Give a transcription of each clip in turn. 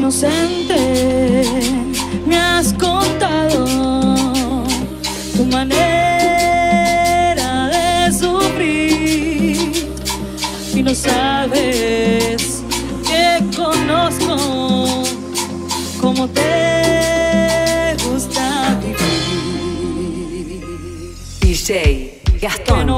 inocente me has contado tu manera de sufrir y no sabes que conozco cómo te gusta vivir. DJ Gastón.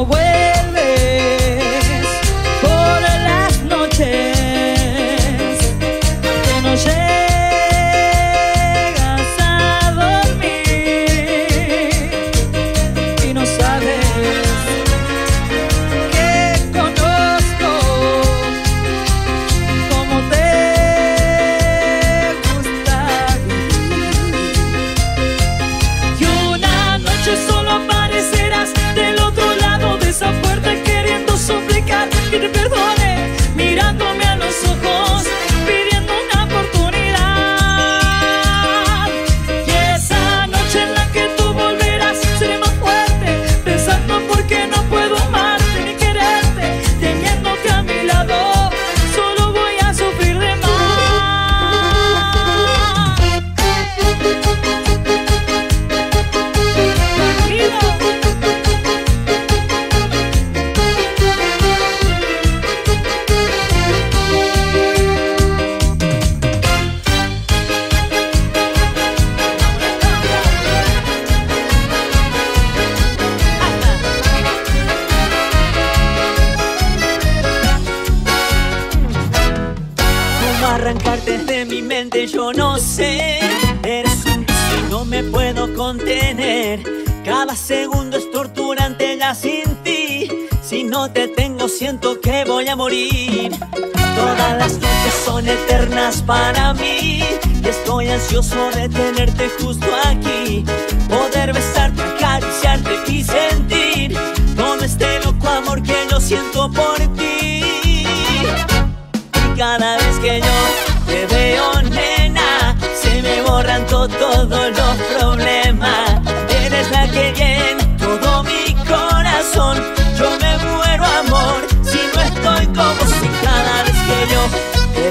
son eternas para mí. Y estoy ansioso de tenerte justo aquí. Poder besarte, acariciarte y sentir todo este loco amor que yo siento por ti. Y cada vez que yo te veo, nena, se me borran to todos los problemas. Eres la que llena todo mi corazón. Yo me muero, amor, si no estoy como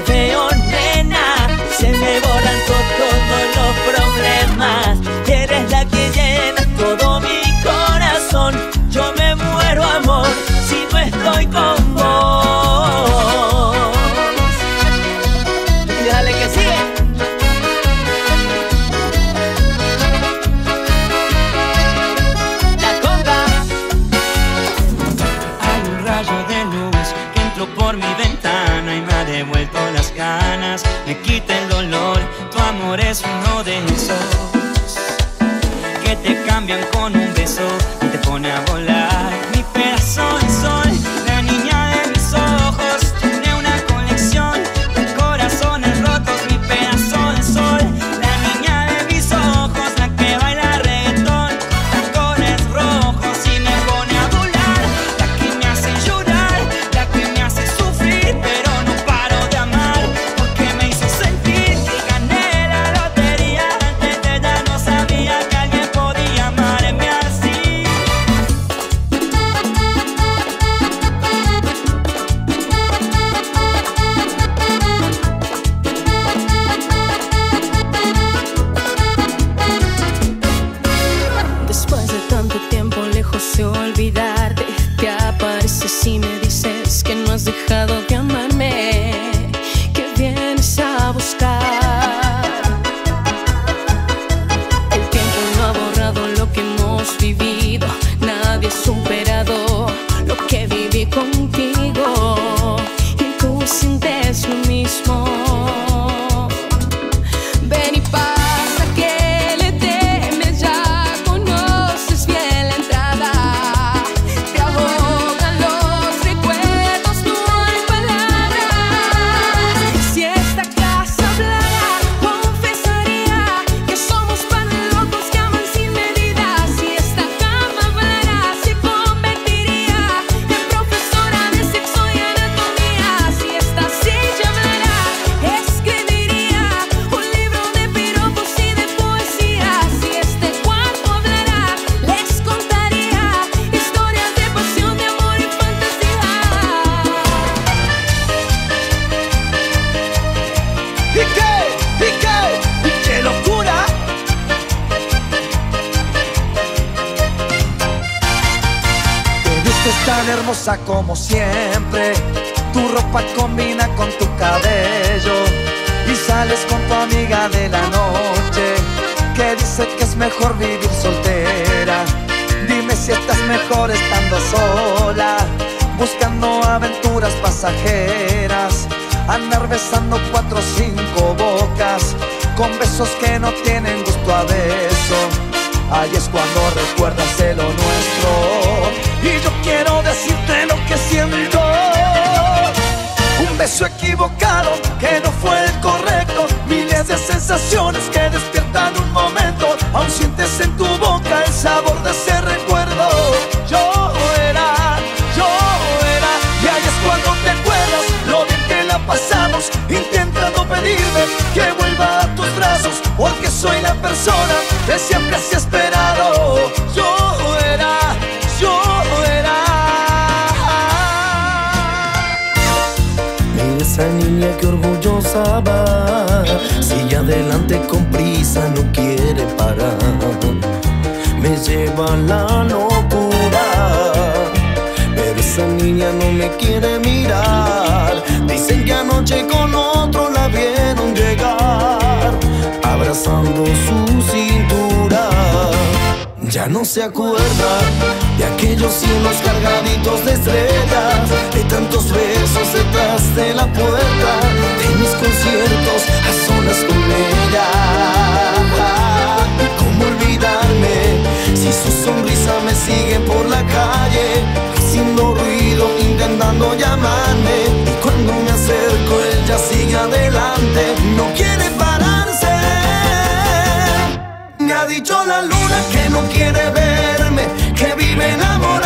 réveillons amores. Hermosa como siempre. Tu ropa combina con tu cabello y sales con tu amiga de la noche que dice que es mejor vivir soltera. Dime si estás mejor estando sola, buscando aventuras pasajeras, andar besando cuatro o cinco bocas con besos que no tienen gusto a beso. Ahí es cuando recuerdas de lo nuestro y yo quiero decirte lo que siento. Un beso equivocado que no fue el correcto, miles de sensaciones que despiertan un momento. Aún sientes en tu boca el sabor de ese recuerdo. Yo era, yo era, y ahí es cuando te acuerdas lo bien que la pasamos, intentando pedirme que vuelva a tus brazos, porque soy la persona que siempre has esperado. Va, sigue adelante con prisa, no quiere parar. Me lleva la locura, pero esa niña no me quiere mirar. Dicen que anoche con otro la vieron llegar, abrazando su cintura. Ya no se acuerda de aquellos cielos cargaditos de estrellas, de tantos besos detrás de la puerta, de mis conciertos a solas con ella. ¿Cómo olvidarme si su sonrisa me sigue por la calle, haciendo ruido, intentando llamarme? Y cuando me acerco, ella sigue adelante, no quiere pararse. Ha dicho la luna que no quiere verme, que vive enamorada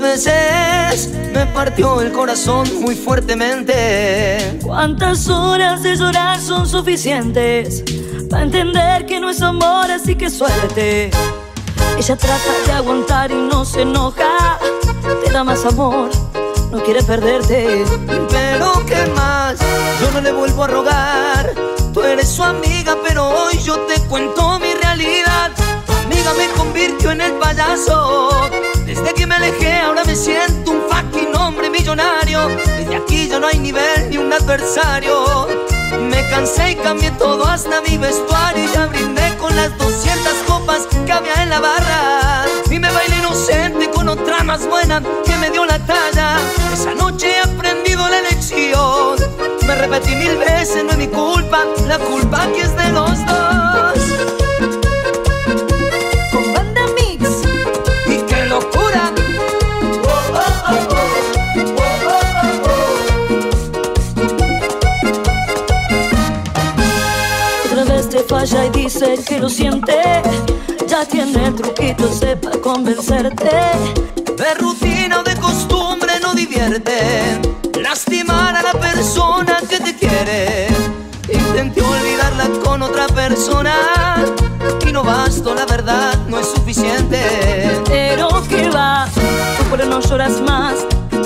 veces, me partió el corazón muy fuertemente. ¿Cuántas horas de llorar son suficientes para entender que no es amor, así que suerte? Ella trata de aguantar y no se enoja, te da más amor, no quiere perderte. Pero qué más, yo no le vuelvo a rogar. Tú eres su amiga, pero hoy yo te cuento mi realidad. Tu amiga me convirtió en el payaso. Que me alejé, ahora me siento un fucking hombre millonario. Desde aquí ya no hay nivel ni un adversario. Me cansé y cambié todo hasta mi vestuario. Y ya brindé con las 200 copas que había en la barra. Y me bailé inocente con otra más buena que me dio la talla. Esa noche he aprendido la lección. Me repetí mil veces, no es mi culpa. La culpa aquí es de los dos. Y dice que lo siente. Ya tiene truquitos de para convencerte. De rutina o de costumbre no divierte Lastimar a la persona que te quiere Intenté olvidarla con otra persona Y no bastó, la verdad no es suficiente Pero que va, tú por no lloras más.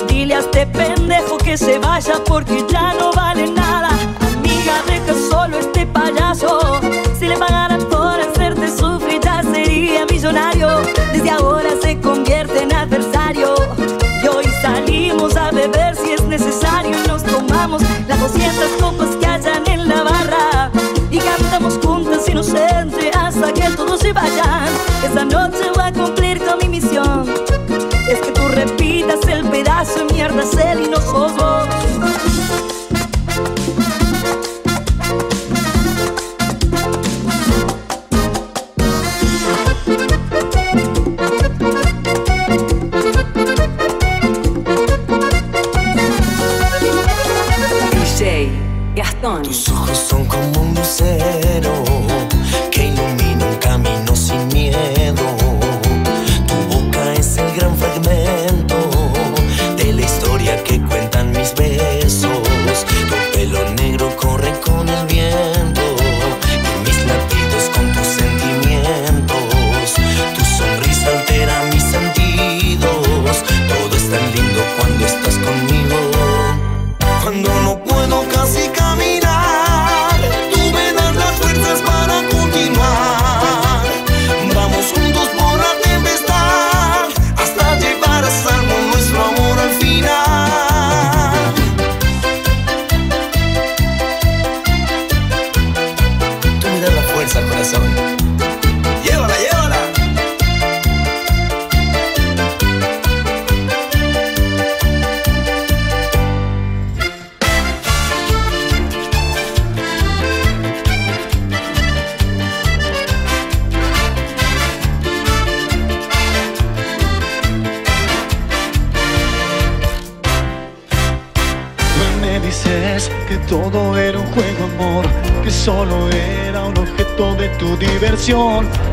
Dile a este pendejo que se vaya porque ya no vale nada. Amiga, deja solo este payaso. Y nos tomamos las 200 copas que hayan en la barra. Y cantamos juntas inocente hasta que todos se vayan. Esta noche voy a cumplir con mi misión. Es que tú repitas el pedazo de mierda, él y no sos vos.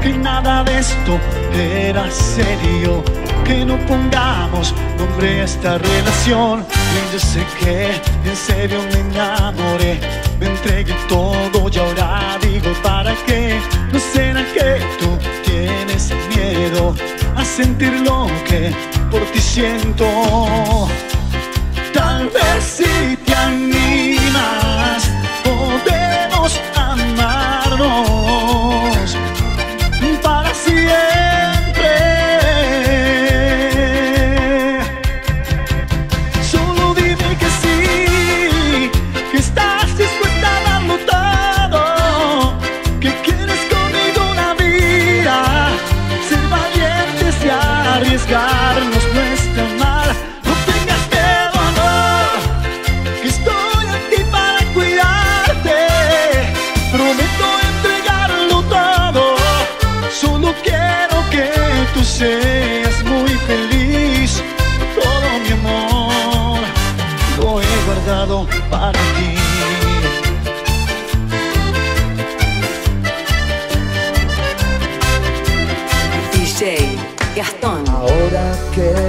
Que nada de esto era serio, que no pongamos nombre a esta relación. Y yo sé que en serio me enamoré, me entregué todo y ahora digo para qué. No será que tú tienes miedo a sentir lo que por ti siento. Tal vez si te animas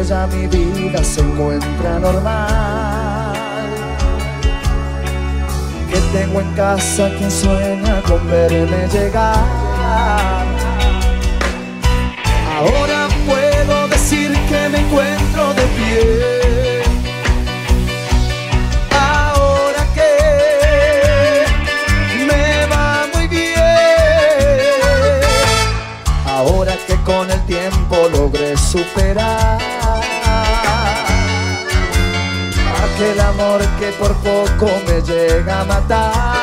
mi vida se encuentra normal. Que tengo en casa quien sueña con verme llegar. Ahora puedo decir que me encuentro de pie. Ahora el amor que por poco me llega a matar.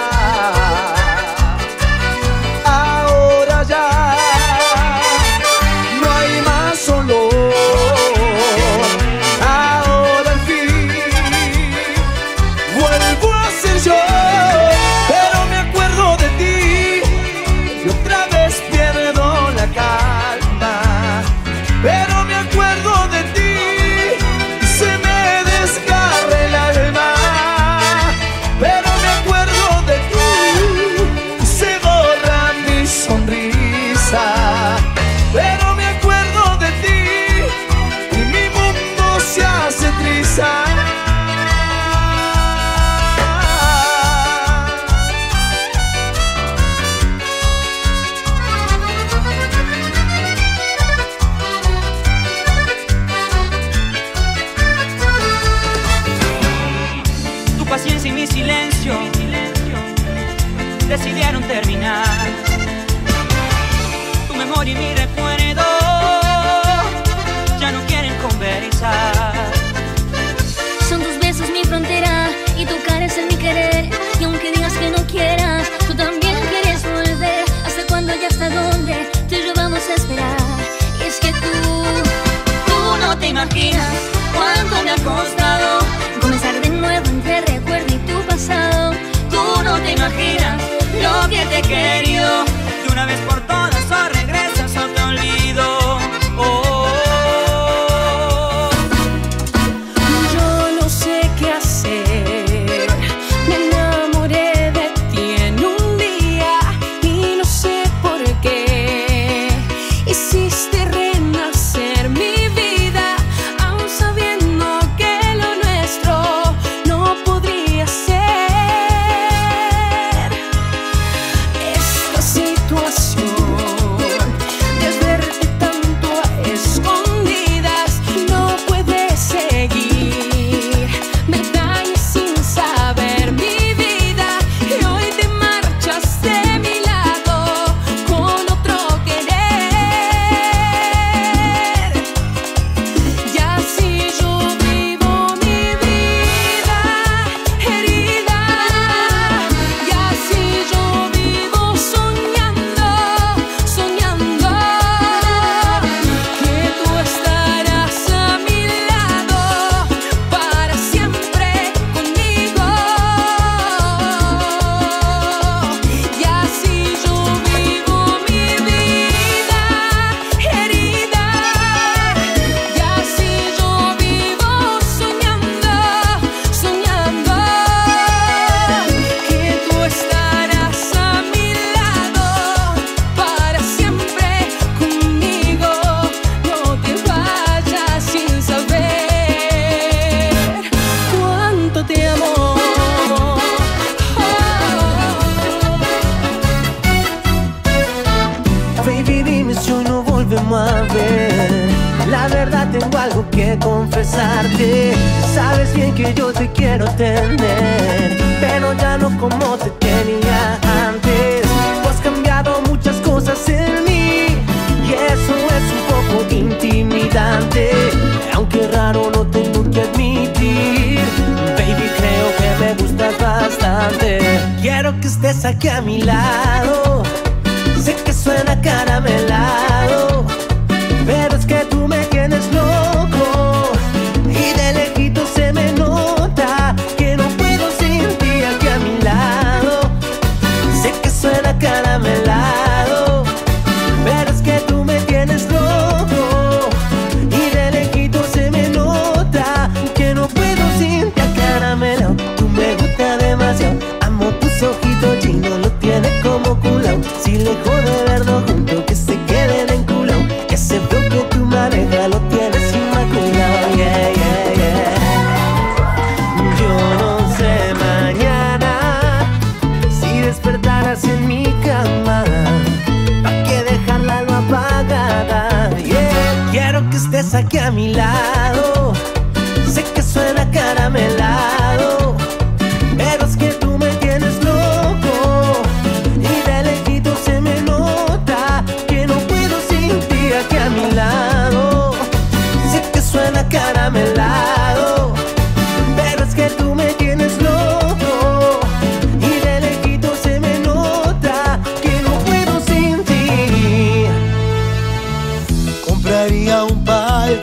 y mi silencio decidieron terminar. Tu memoria y mi recuerdo ya no quieren conversar. Son tus besos mi frontera y tu cara es mi querer. Y aunque digas que no quieras, tú también quieres volver. ¿Hasta cuándo y hasta dónde te lo vamos a esperar? Y es que tú, tú no te imaginas querido de una vez por todas.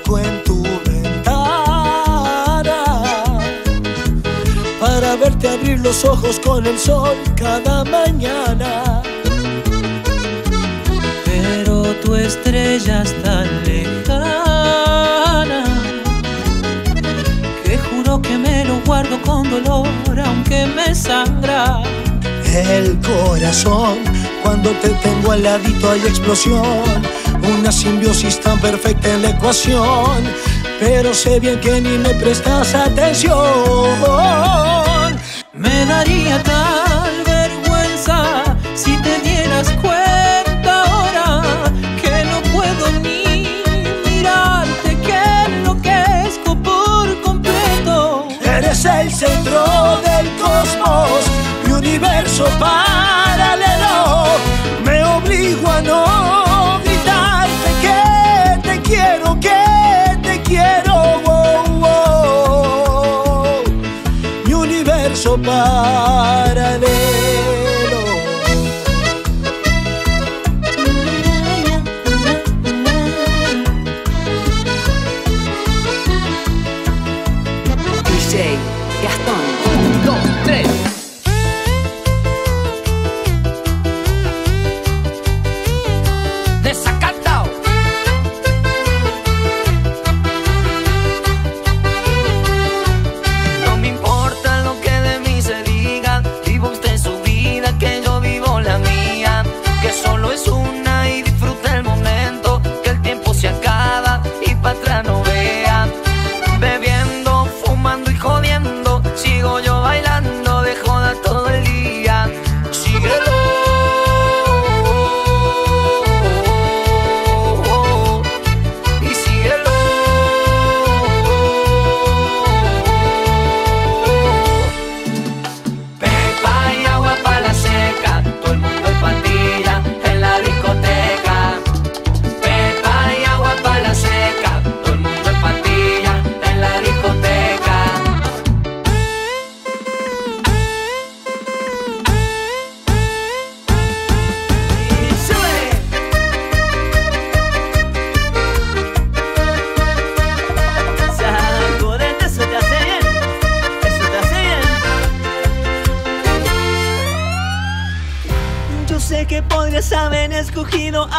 en tu ventana para verte abrir los ojos con el sol cada mañana. Pero tu estrella es tan lejana que juro que me lo guardo con dolor aunque me sangra el corazón. Cuando te tengo al ladito hay explosión una simbiosis tan perfecta en la ecuación, pero sé bien que ni me prestas atención. Me daría tal vergüenza si te dieras cuenta ahora que no puedo ni mirarte, que enloquezco por completo. Eres el centro del cosmos, mi universo para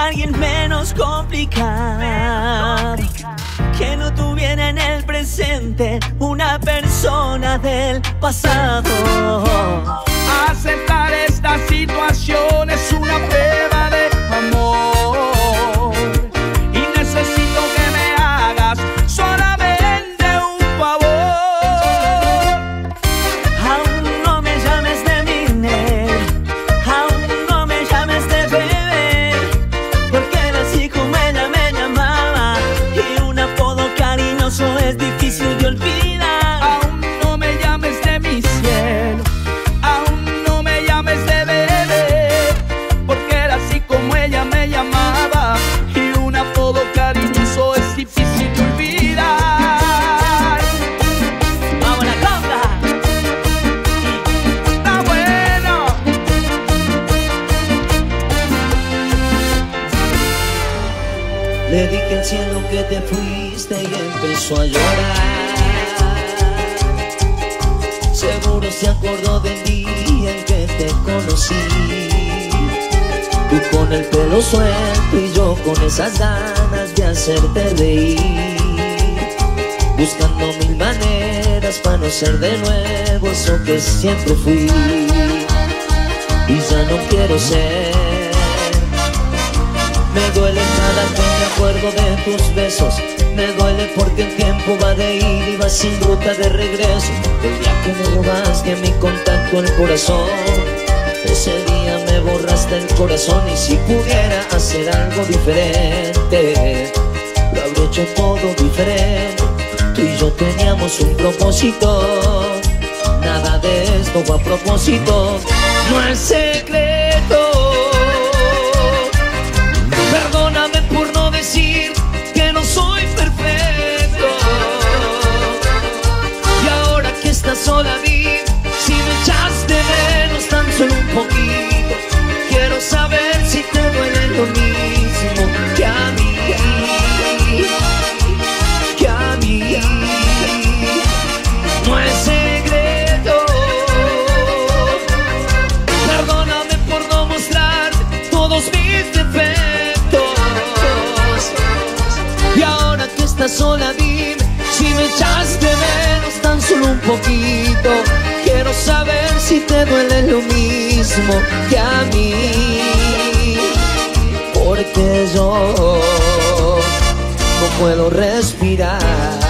alguien me esas ganas de hacerte reír. Buscando mil maneras para no ser de nuevo eso que siempre fui. Y ya no quiero ser. Me duele cada que me acuerdo de tus besos Me duele porque el tiempo va de ir y va sin ruta de regreso El día que me robaste a mi contacto el corazón Ese día me borraste el corazón y si pudiera hacer algo diferente Lo habría hecho todo diferente Tú y yo teníamos un propósito Nada de esto fue a propósito No es secreto Perdóname por no decir que no soy perfecto. Y ahora que estás sola, poquito. Quiero saber si te duele lo mismo que a mí. Porque yo no puedo respirar.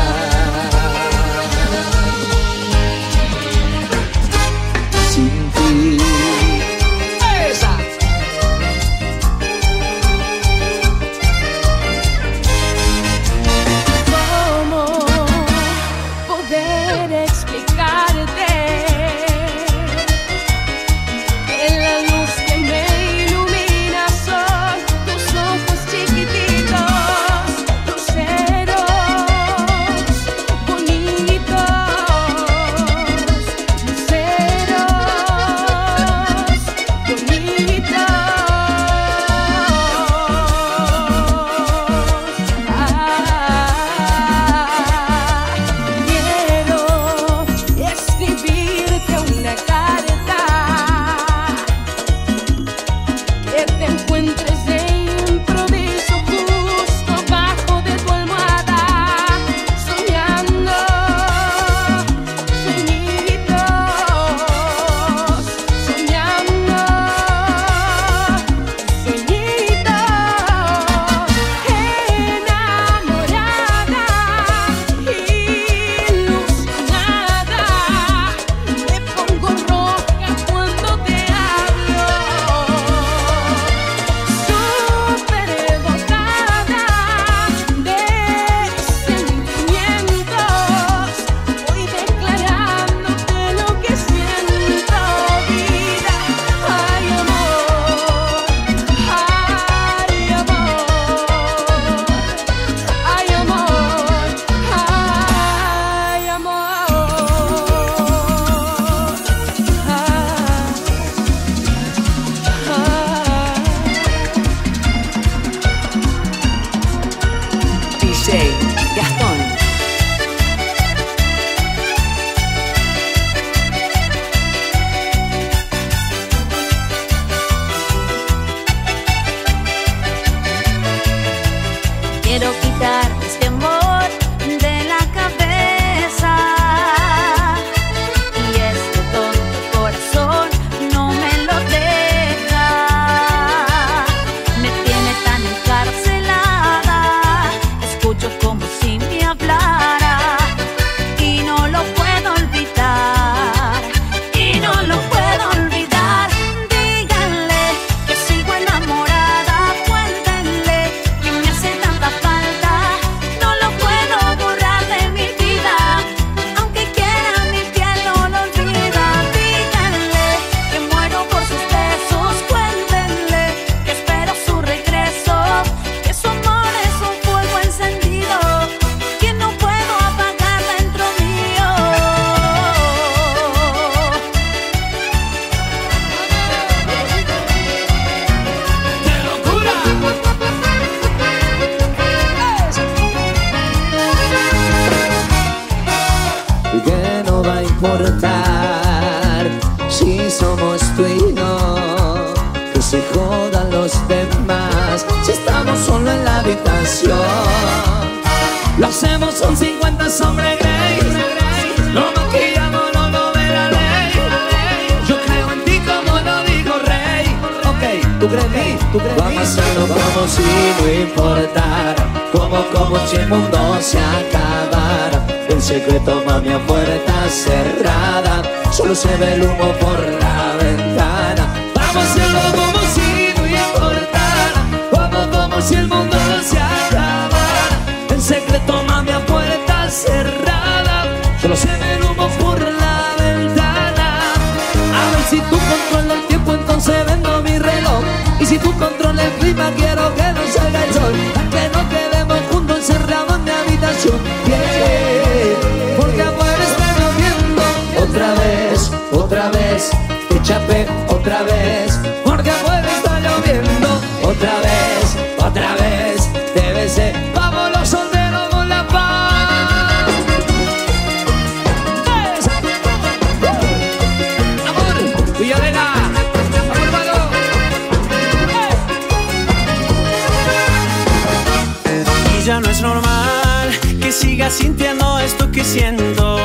Mundo se acabara. En secreto, mami, a puerta cerrada. Solo se ve el humo por la ventana. Vamos a hacerlo como si no importara. Como, como si el mundo se acabara. En secreto, mami, a puerta cerrada. Solo se ve el humo por la ventana. A ver si tú controlas el tiempo, entonces vendo mi reloj. Y si tú controlas el clima, quiero Porque afuera está lloviendo. Otra vez, otra vez, te chapé otra vez. Porque afuera está lloviendo. Otra vez, siga sintiendo esto que siento.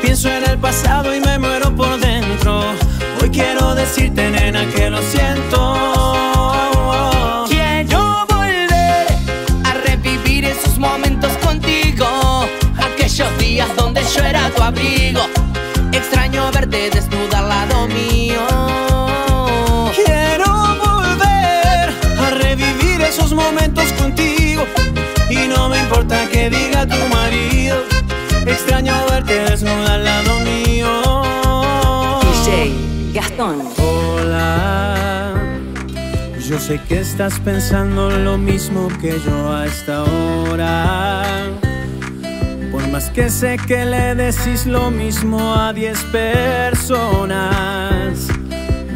Pienso en el pasado y me muero por dentro. Hoy quiero decirte, nena, que lo siento. Quiero volver a revivir esos momentos contigo. Aquellos días donde yo era tu abrigo. Extraño verte desnuda al lado mío. Quiero volver a revivir esos momentos contigo. Y no me importa que diga tu Extraño verte desnuda al lado mío. DJ Gastón. Hola. Yo sé que estás pensando lo mismo que yo a esta hora. Por más que sé que le decís lo mismo a 10 personas.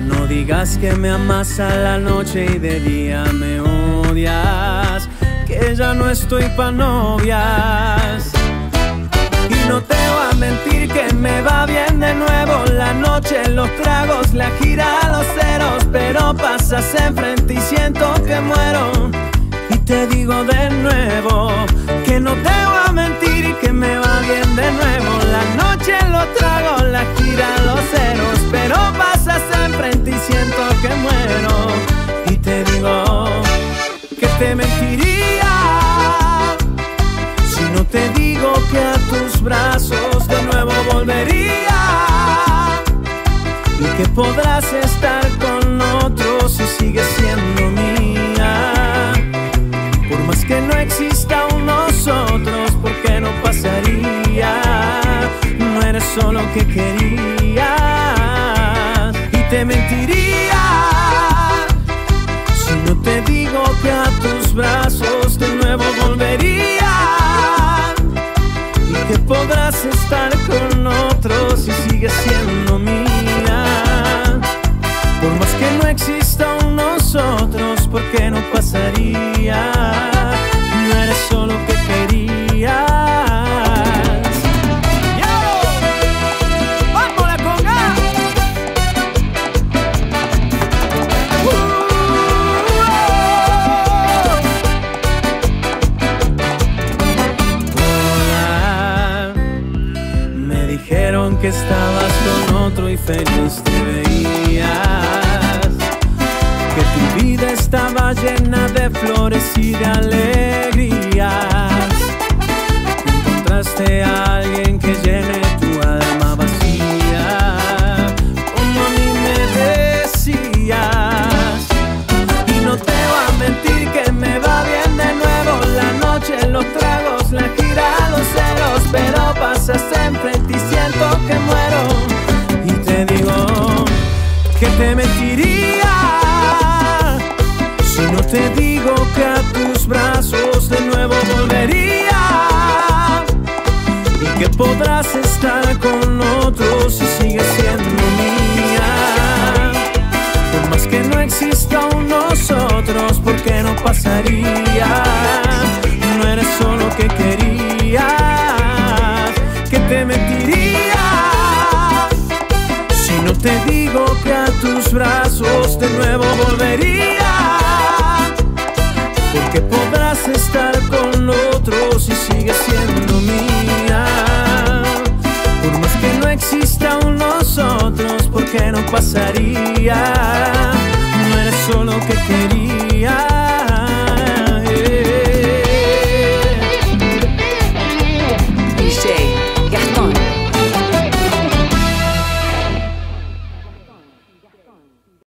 No digas que me amas a la noche y de día me odias. Que ya no estoy pa' novias. Y no te voy a mentir que me va bien de nuevo. La noche, los tragos, la gira, los ceros Pero pasas enfrente y siento que muero. Y te digo de nuevo Que no te voy a mentir que me va bien de nuevo. La noche, los tragos, la gira, los ceros Pero pasas enfrente y siento que muero. Y te digo que te mentiría brazos de nuevo volvería y que podrás estar con otros si sigues siendo mía. Por más que no exista un nosotros, porque no pasaría. No eres solo que querías y te mentiría. Si no te digo que a tus brazos de nuevo volvería que podrás estar con otros si sigues siendo que te mentiría. Si no te digo que a tus brazos de nuevo volvería. Y que podrás estar con otros si sigues siendo mía. Por más que no exista un nosotros, porque no pasaría. No eres solo que querías, te digo que a tus brazos de nuevo volvería, porque podrás estar con otros y sigues siendo mía. Por más que no exista un nosotros, porque no pasaría, no eres solo que quería.